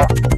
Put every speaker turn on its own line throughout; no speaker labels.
Okay.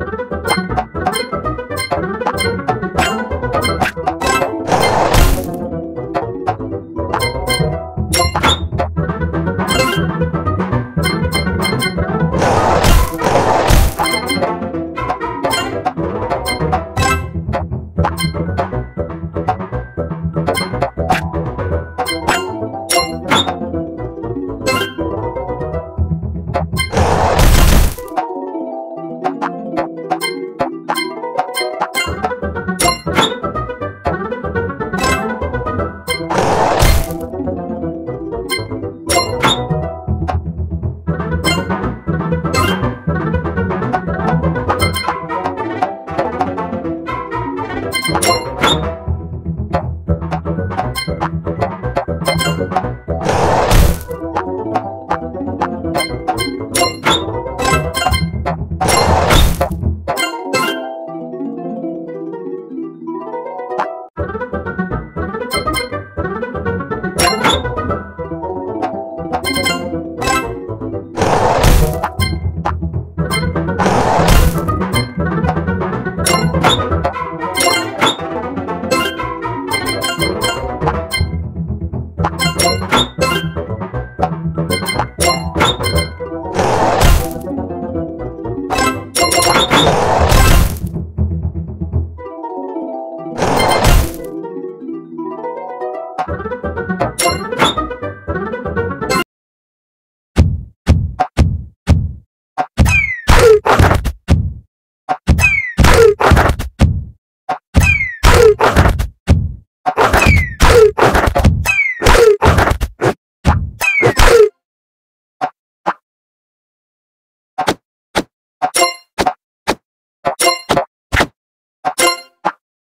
you thank you